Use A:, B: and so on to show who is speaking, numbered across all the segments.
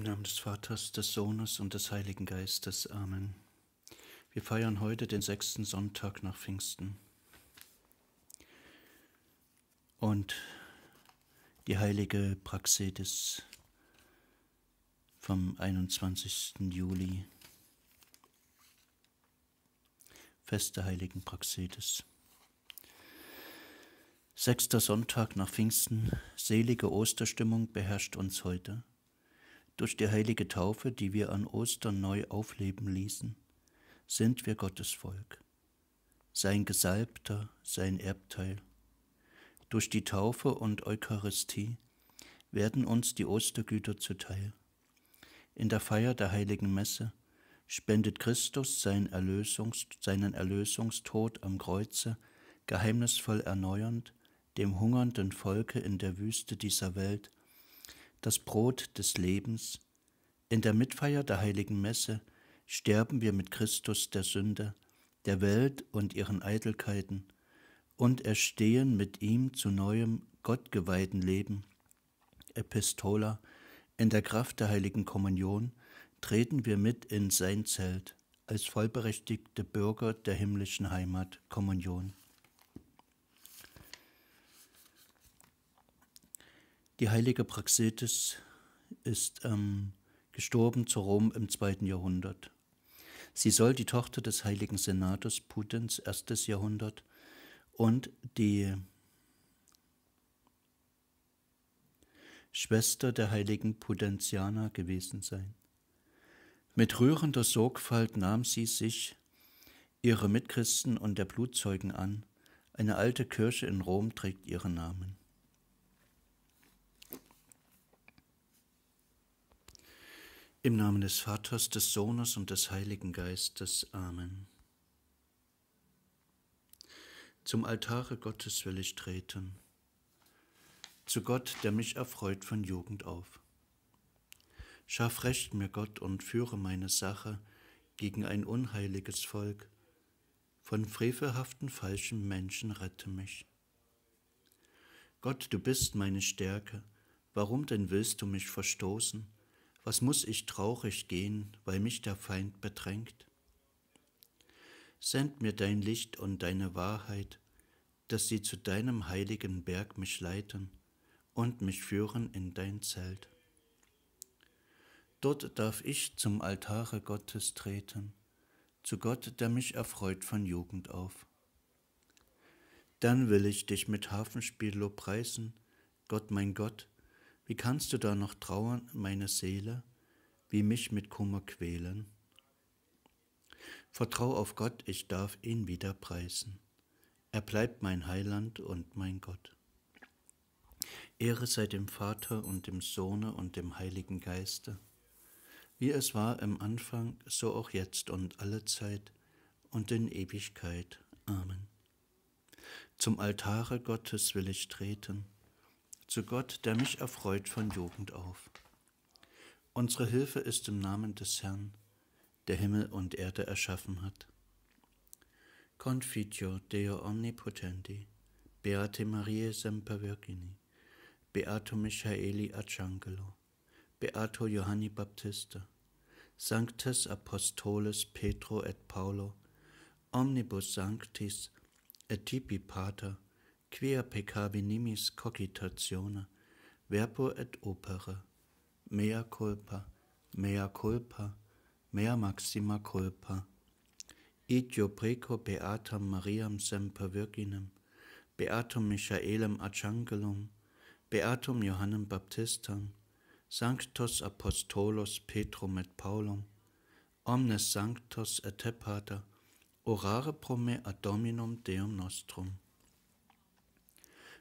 A: Im Namen des Vaters, des Sohnes und des Heiligen Geistes. Amen. Wir feiern heute den sechsten Sonntag nach Pfingsten. Und die heilige Praxedis vom 21. Juli. Fest der heiligen Praxedis. Sechster Sonntag nach Pfingsten, selige Osterstimmung beherrscht uns heute. Durch die heilige Taufe, die wir an Ostern neu aufleben ließen, sind wir Gottes Volk, sein Gesalbter, sein Erbteil. Durch die Taufe und Eucharistie werden uns die Ostergüter zuteil. In der Feier der heiligen Messe spendet Christus seinen, Erlösungs, seinen Erlösungstod am Kreuze geheimnisvoll erneuernd dem hungernden Volke in der Wüste dieser Welt das Brot des Lebens, in der Mitfeier der heiligen Messe sterben wir mit Christus der Sünde, der Welt und ihren Eitelkeiten und erstehen mit ihm zu neuem gottgeweihten Leben. Epistola, in der Kraft der heiligen Kommunion treten wir mit in sein Zelt als vollberechtigte Bürger der himmlischen Heimat Kommunion. Die heilige Praxetis ist ähm, gestorben zu Rom im zweiten Jahrhundert. Sie soll die Tochter des heiligen Senators Pudens, erstes Jahrhundert, und die Schwester der heiligen Pudentiana gewesen sein. Mit rührender Sorgfalt nahm sie sich ihre Mitchristen und der Blutzeugen an. Eine alte Kirche in Rom trägt ihren Namen. Im Namen des Vaters, des Sohnes und des Heiligen Geistes. Amen. Zum Altare Gottes will ich treten, zu Gott, der mich erfreut von Jugend auf. Schaff Recht mir, Gott, und führe meine Sache gegen ein unheiliges Volk. Von frevelhaften falschen Menschen rette mich. Gott, du bist meine Stärke, warum denn willst du mich verstoßen? Was muss ich traurig gehen, weil mich der Feind bedrängt? Send mir dein Licht und deine Wahrheit, dass sie zu deinem heiligen Berg mich leiten und mich führen in dein Zelt. Dort darf ich zum Altare Gottes treten, zu Gott, der mich erfreut von Jugend auf. Dann will ich dich mit Hafenspiel preisen, Gott mein Gott, wie kannst du da noch trauern, meine Seele, wie mich mit Kummer quälen? Vertrau auf Gott, ich darf ihn wieder preisen. Er bleibt mein Heiland und mein Gott. Ehre sei dem Vater und dem Sohne und dem Heiligen Geiste, wie es war im Anfang, so auch jetzt und alle Zeit und in Ewigkeit. Amen. Zum Altare Gottes will ich treten zu Gott, der mich erfreut von Jugend auf. Unsere Hilfe ist im Namen des Herrn, der Himmel und Erde erschaffen hat. Confitio Deo Omnipotenti, Beate Mariae Semper Virgini, Beato Michaeli Arcangelo, Beato Johanni Baptista, Sanctes Apostoles Petro et Paulo, Omnibus Sanctis et Tipi Pater, quia peccavi nimis cogitatione, verbo et opere, mea culpa, mea culpa, mea maxima culpa. Ideo preco beatam Mariam semper virginem, beatum Michaelem Archangelum, beatum Johannem Baptistam, sanctos apostolos Petrum et Paulum, omnes sanctos et te pater, orare pro me ad Dominum Deum nostrum.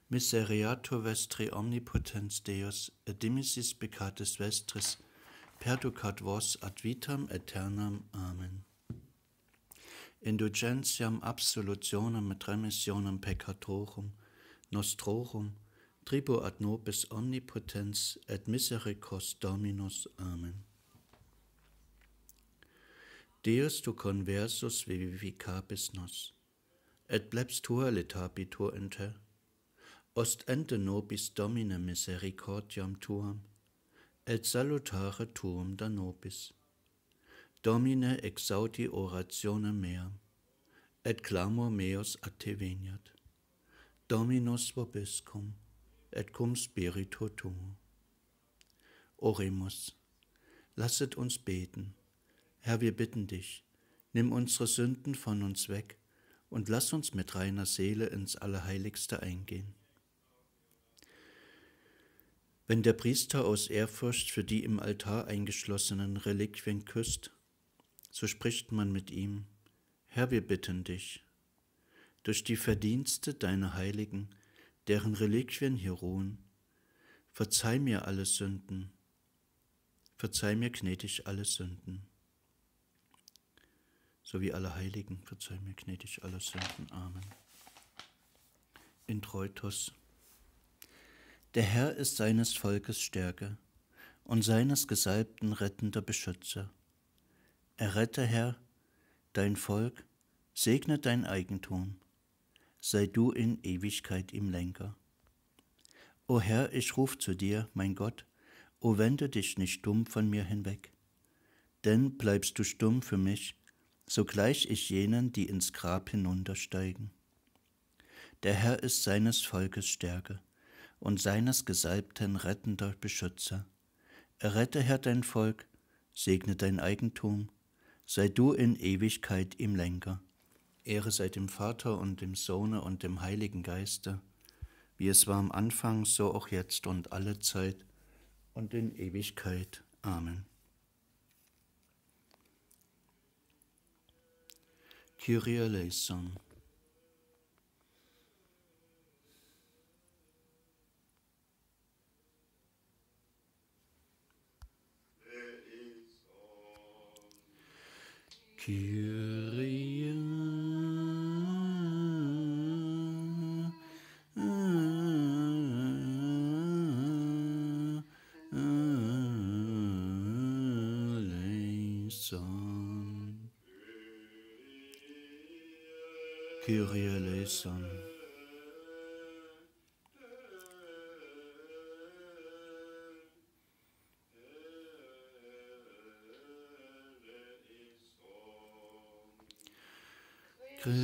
A: Miseriatur vestri omnipotens Deus, et dimissis peccatis vestris, perducat vos ad vitam aeternam. Amen. Indulgentiam absolutionem et remissionem peccatorum, nostrorum, tribu ad nobis omnipotens et misericors Dominus. Amen. Deus tu conversus vivificabis nos, et plebstua letabitur in Ost ente nobis Domine misericordiam tuam, et salutare tuum da nobis. Domine exaudi oratione mea, et clamor meus a te veniat. Dominus vobiscum, et cum spiritu tuo. Oremus, lasset uns beten. Herr, wir bitten dich, nimm unsere Sünden von uns weg und lass uns mit reiner Seele ins Allerheiligste eingehen. Wenn der Priester aus Ehrfurcht für die im Altar eingeschlossenen Reliquien küsst, so spricht man mit ihm, Herr, wir bitten dich, durch die Verdienste deiner Heiligen, deren Reliquien hier ruhen, verzeih mir alle Sünden, verzeih mir gnädig alle Sünden, sowie alle Heiligen, verzeih mir gnädig alle Sünden. Amen. Introitus. Der Herr ist seines Volkes Stärke und seines Gesalbten rettender Beschützer. Errette, Herr, dein Volk, segne dein Eigentum, sei du in Ewigkeit im Lenker. O Herr, ich ruf zu dir, mein Gott, o wende dich nicht dumm von mir hinweg. Denn bleibst du stumm für mich, so gleich ich jenen, die ins Grab hinuntersteigen. Der Herr ist seines Volkes Stärke und seines Gesalbten rettender Beschützer. Errette, Herr, dein Volk, segne dein Eigentum, sei du in Ewigkeit im Lenker. Ehre sei dem Vater und dem Sohne und dem Heiligen Geiste, wie es war am Anfang, so auch jetzt und alle Zeit und in Ewigkeit. Amen. Kyrie eleison. Kyrie eleison. Kyrie eleison.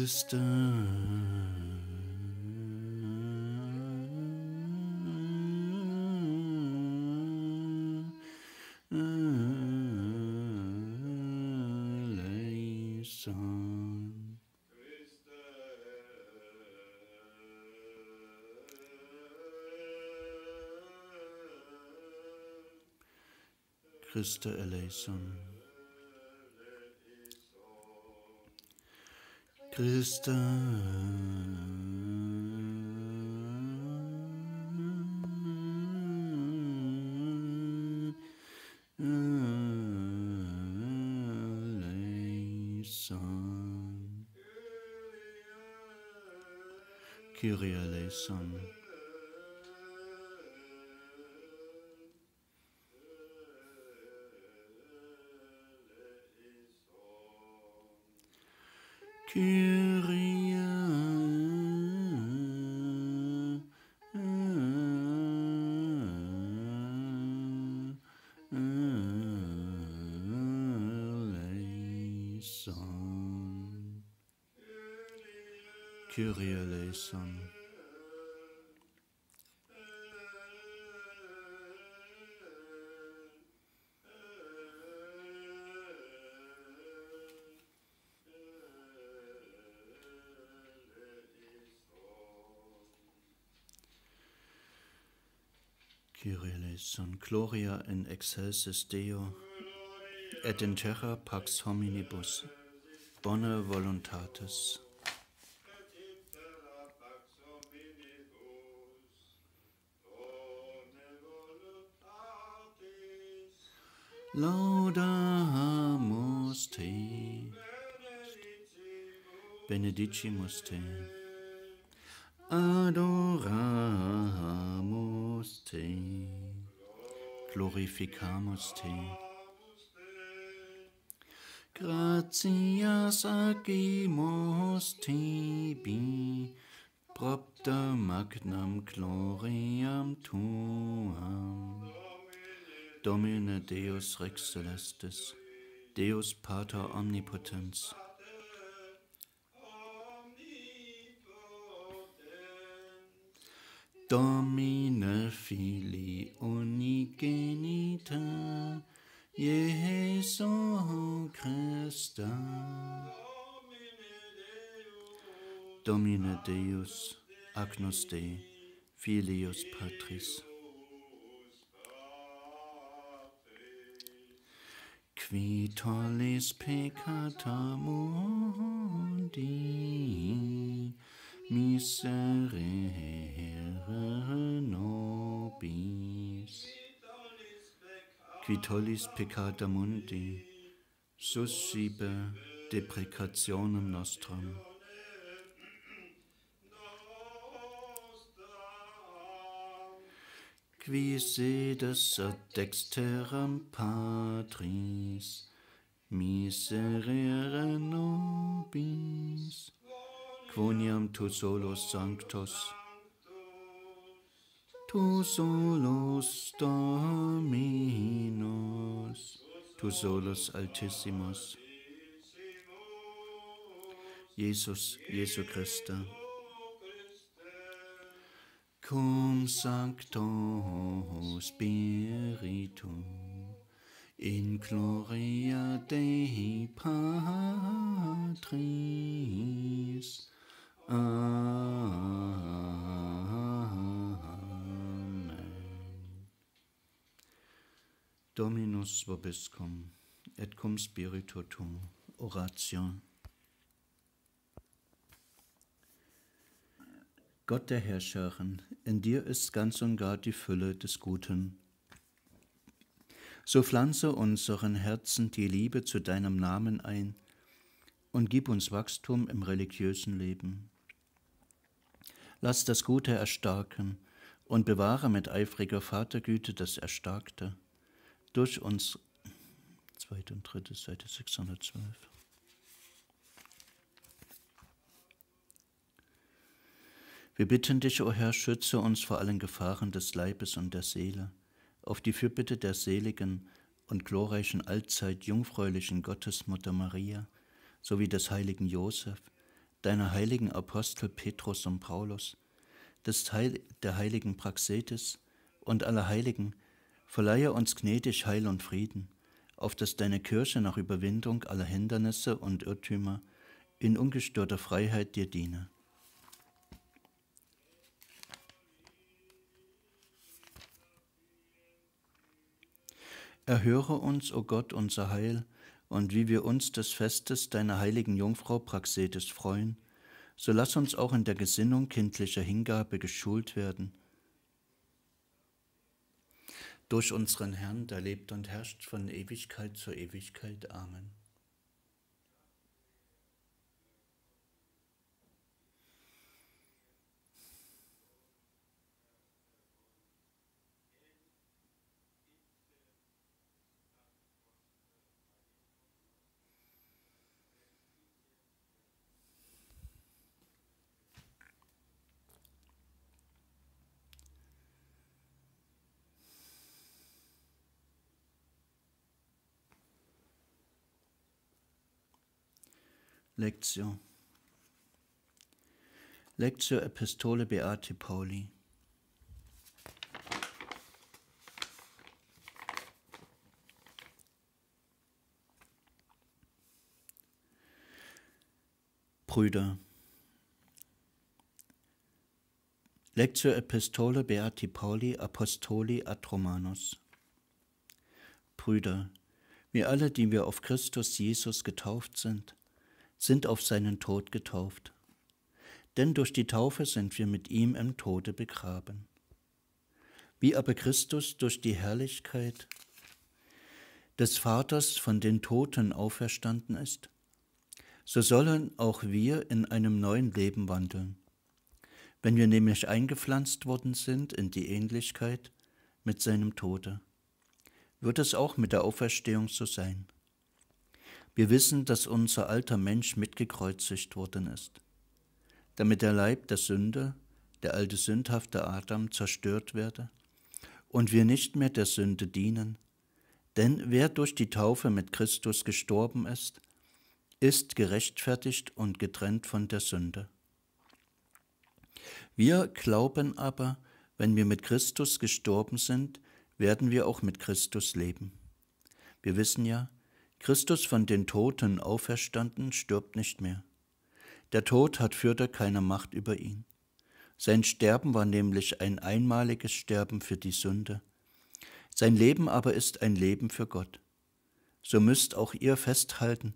A: Christe. eleison. Christe eleison. Christe. eleison. Kyrie eleison. Kyrie Kyrie eleison. Gloria in excelsis Deo et in terra pax hominibus. Bona voluntatis. Laudamus te. Benedicimus te. Adoramus te. Glorificamus te. Gratias agimus tibi, propter magnam gloriam tuam. Domine Deus Rex Celestis, Deus Pater Omnipotens, Domine Fili Unigenita, Jesu Christa. Domine Deus, Agnus Dei, Filius Patris. Qui tollis peccata mundi, miserere nobis. Qui peccata mundi, suscipe deprecationem nostrum. qui sedes ad dexteram Patris, miserere nobis, quoniam tu solus sanctus, tu solus Dominus, tu solus Altissimus, Jesus, Jesu Christe, cum sancto spiritu in gloria Dei Patris. Amen. Dominus vobiscum et cum spiritu tuum oratio Gott der Herrscherin, in dir ist ganz und gar die Fülle des Guten. So pflanze unseren Herzen die Liebe zu deinem Namen ein und gib uns Wachstum im religiösen Leben. Lass das Gute erstarken und bewahre mit eifriger Vatergüte das Erstarkte durch uns. Zweite und dritte Seite 612. Wir bitten dich, o Herr, schütze uns vor allen Gefahren des Leibes und der Seele, auf die Fürbitte der seligen und glorreichen allzeit jungfräulichen Gottesmutter Maria, sowie des heiligen Josef, deiner heiligen Apostel Petrus und Paulus, des Heil der heiligen Praxetis und aller Heiligen, verleihe uns gnädig Heil und Frieden, auf dass deine Kirche nach Überwindung aller Hindernisse und Irrtümer in ungestörter Freiheit dir diene. Erhöre uns, o oh Gott, unser Heil, und wie wir uns des Festes deiner heiligen Jungfrau Praxetis freuen, so lass uns auch in der Gesinnung kindlicher Hingabe geschult werden. Durch unseren Herrn, der lebt und herrscht von Ewigkeit zu Ewigkeit. Amen. Lectio. Lectio Epistole Beati Pauli. Brüder. Lectio Epistole Beati Pauli Apostoli ad Romanus. Brüder, wir alle, die wir auf Christus Jesus getauft sind, sind auf seinen Tod getauft. Denn durch die Taufe sind wir mit ihm im Tode begraben. Wie aber Christus durch die Herrlichkeit des Vaters von den Toten auferstanden ist, so sollen auch wir in einem neuen Leben wandeln. Wenn wir nämlich eingepflanzt worden sind in die Ähnlichkeit mit seinem Tode, wird es auch mit der Auferstehung so sein. Wir wissen, dass unser alter Mensch mitgekreuzigt worden ist, damit der Leib der Sünde, der alte sündhafte Adam, zerstört werde und wir nicht mehr der Sünde dienen, Denn wer durch die Taufe mit Christus gestorben ist, ist gerechtfertigt und getrennt von der Sünde. Wir glauben aber, wenn wir mit Christus gestorben sind, werden wir auch mit Christus leben. Wir wissen ja, Christus von den Toten auferstanden stirbt nicht mehr. Der Tod hat fürder keine Macht über ihn. Sein Sterben war nämlich ein einmaliges Sterben für die Sünde. Sein Leben aber ist ein Leben für Gott. So müsst auch ihr festhalten,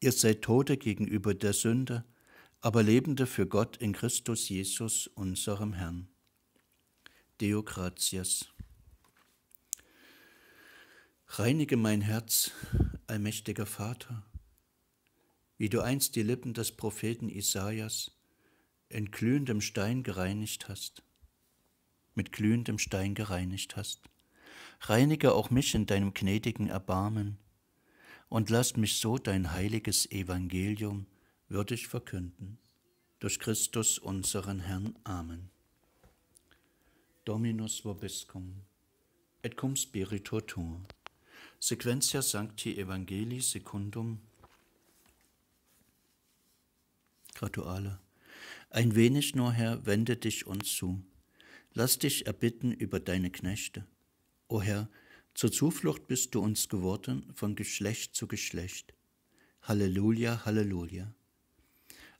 A: ihr seid Tote gegenüber der Sünde, aber Lebende für Gott in Christus Jesus, unserem Herrn. Deo gratias. Reinige mein Herz, allmächtiger Vater, wie du einst die Lippen des Propheten Isaias in glühendem Stein gereinigt hast, mit glühendem Stein gereinigt hast. Reinige auch mich in deinem gnädigen Erbarmen und lass mich so dein heiliges Evangelium würdig verkünden. Durch Christus unseren Herrn. Amen. Dominus vobiscum, et cum spiritu tuo. Sequentia Sancti Evangelii secundum Graduale. Ein wenig nur, Herr, wende dich uns zu. Lass dich erbitten über deine Knechte. O Herr, zur Zuflucht bist du uns geworden von Geschlecht zu Geschlecht. Halleluja, Halleluja.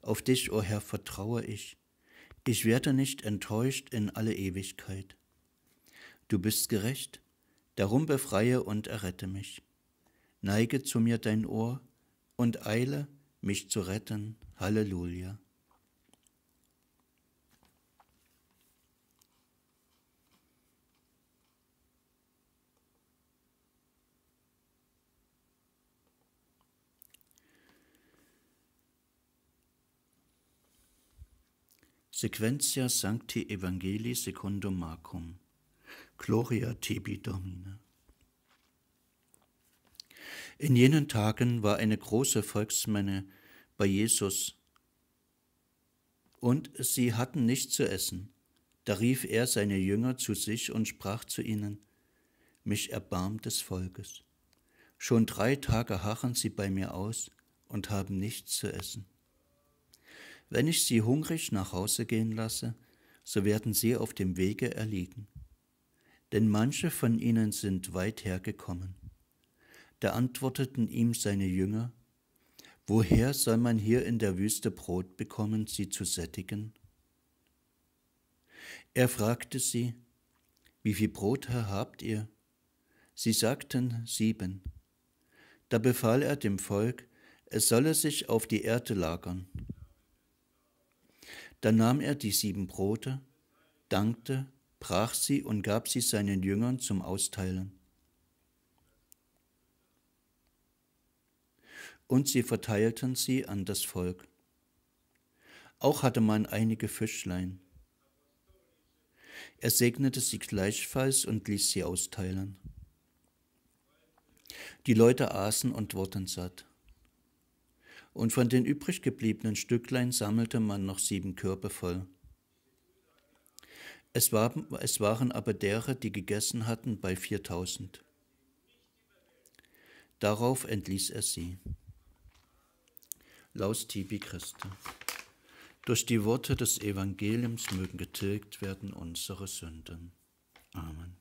A: Auf dich, o Herr, vertraue ich. Ich werde nicht enttäuscht in alle Ewigkeit. Du bist gerecht, darum befreie und errette mich. Neige zu mir dein Ohr und eile, mich zu retten. Halleluja. Sequentia Sancti Evangelii secundum Marcum. Gloria tibi Domine. In jenen Tagen war eine große Volksmenge bei Jesus und sie hatten nichts zu essen. Da rief er seine Jünger zu sich und sprach zu ihnen, mich erbarmt des Volkes. Schon drei Tage harren sie bei mir aus und haben nichts zu essen. Wenn ich sie hungrig nach Hause gehen lasse, so werden sie auf dem Wege erliegen. Denn manche von ihnen sind weit hergekommen. Da antworteten ihm seine Jünger, Woher soll man hier in der Wüste Brot bekommen, sie zu sättigen? Er fragte sie, Wie viel Brot, habt ihr? Sie sagten sieben. Da befahl er dem Volk, es solle sich auf die Erde lagern. Dann nahm er die sieben Brote, dankte, brach sie und gab sie seinen Jüngern zum Austeilen. Und sie verteilten sie an das Volk. Auch hatte man einige Fischlein. Er segnete sie gleichfalls und ließ sie austeilen. Die Leute aßen und wurden satt und von den übrig gebliebenen Stücklein sammelte man noch sieben Körbe voll. Es, war, es waren aber derer, die gegessen hatten, bei viertausend. Darauf entließ er sie. Laus tibi Christi. Durch die Worte des Evangeliums mögen getilgt werden unsere Sünden. Amen.